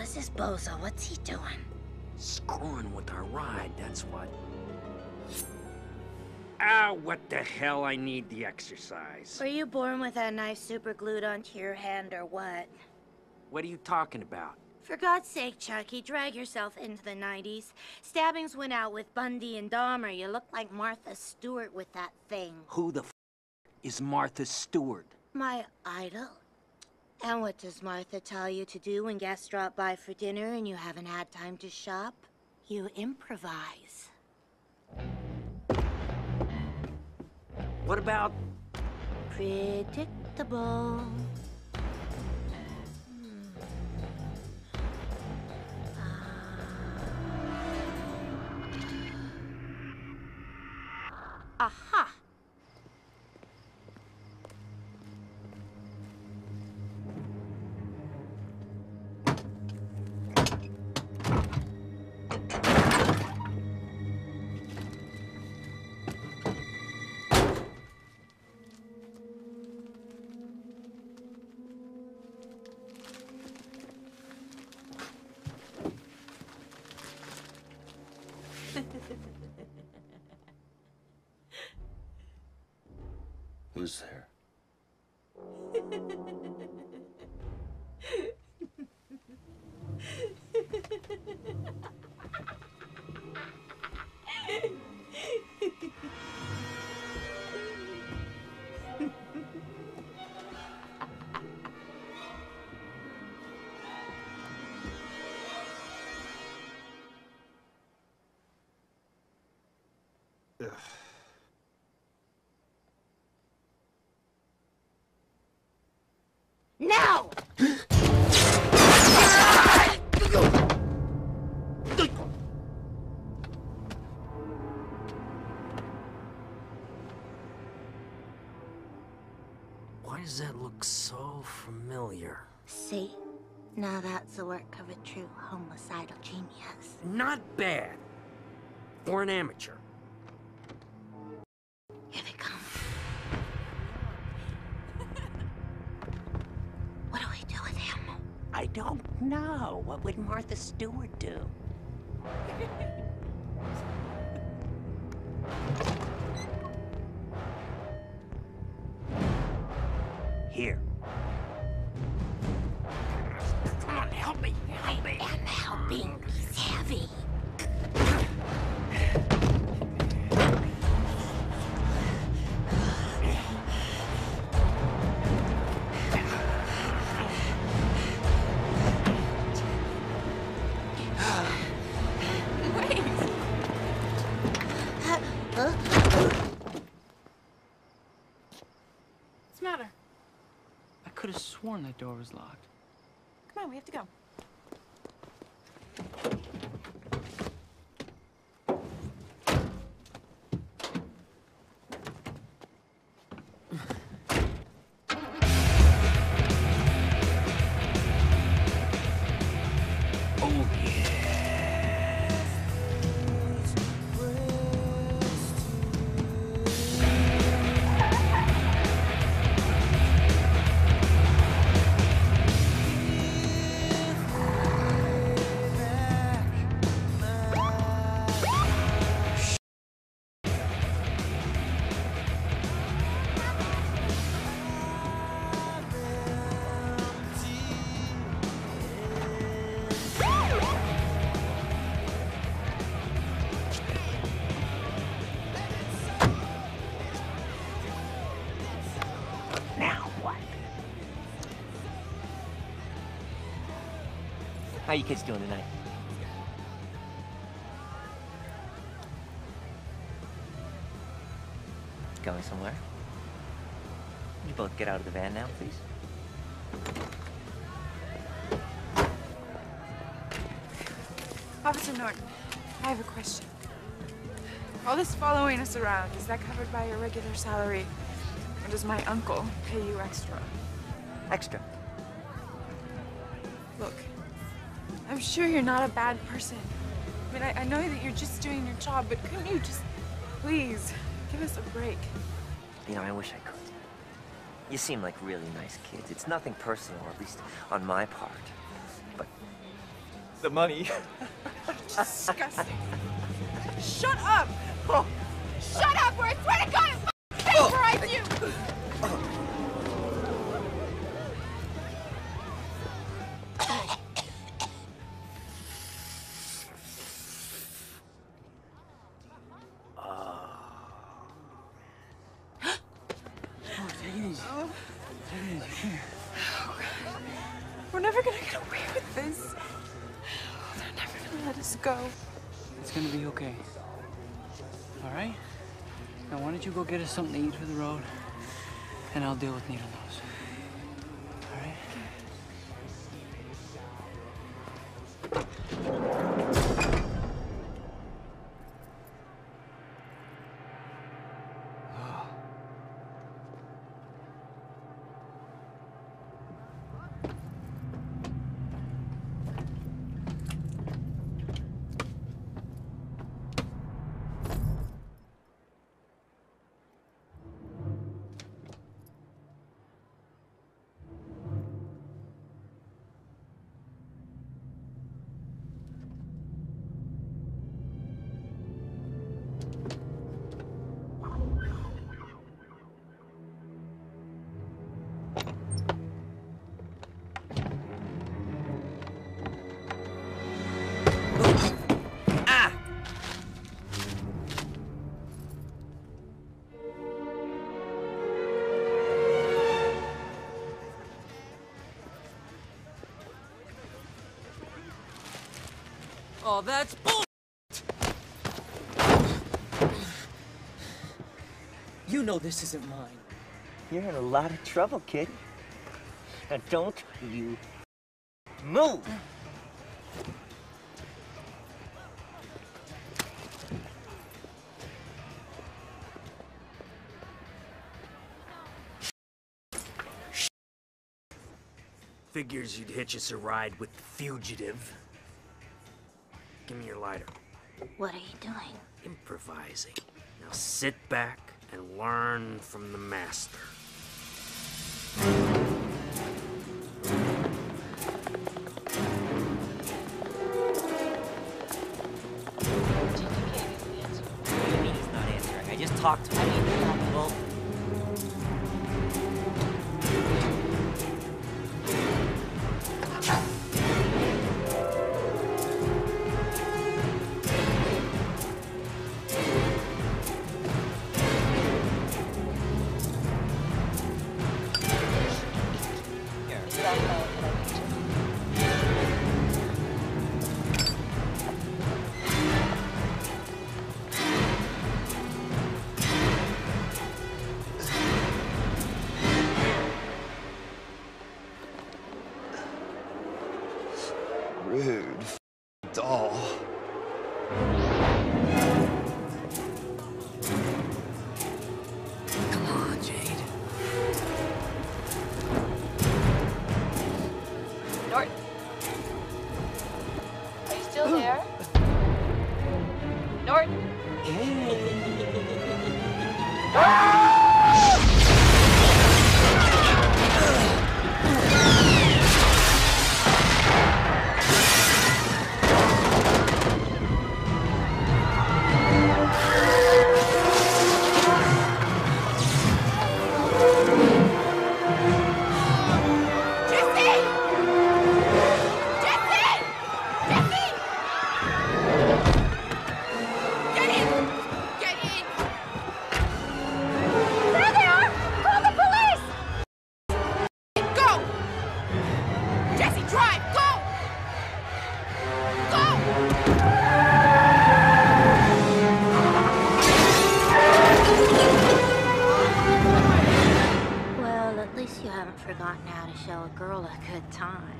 is this bozo? What's he doing? Screwing with our ride, that's what. Ah, what the hell? I need the exercise. Were you born with that knife super glued onto your hand or what? What are you talking about? For God's sake, Chucky, drag yourself into the 90s. Stabbings went out with Bundy and Dahmer. You look like Martha Stewart with that thing. Who the f is Martha Stewart? My idol. And what does Martha tell you to do when guests drop by for dinner and you haven't had time to shop? You improvise. What about... Predictable. Who's there? Work of a true homicidal genius. Not bad. For an amateur. Here they come. what do we do with him? I don't know. What would Martha Stewart do? could have sworn that door was locked. Come on, we have to go. Oh, yeah. How you kids doing tonight? Going somewhere? You both get out of the van now, please. Officer Norton, I have a question. All this following us around, is that covered by your regular salary? Or does my uncle pay you extra? Extra. I'm sure you're not a bad person. I mean, I, I know that you're just doing your job, but couldn't you just, please, give us a break? You know, I wish I could. You seem like really nice kids. It's nothing personal, at least on my part. But the money. Disgusting. Shut up! Shut Oh. Oh, We're never gonna get away with this. They're never gonna let us go. It's gonna be okay. All right? Now, why don't you go get us something to eat for the road, and I'll deal with needle Oh, that's bull. You know this isn't mine. You're in a lot of trouble, kid. And don't you move. Figures you'd hitch us a ride with the fugitive. Give me your lighter. What are you doing? Improvising. Now sit back and learn from the master. What do you mean he's not answering? I just talked to him. Rude. Doll. Come on, Jade. Norton. Are you still there? Norton. Ah! how to show a girl a good time.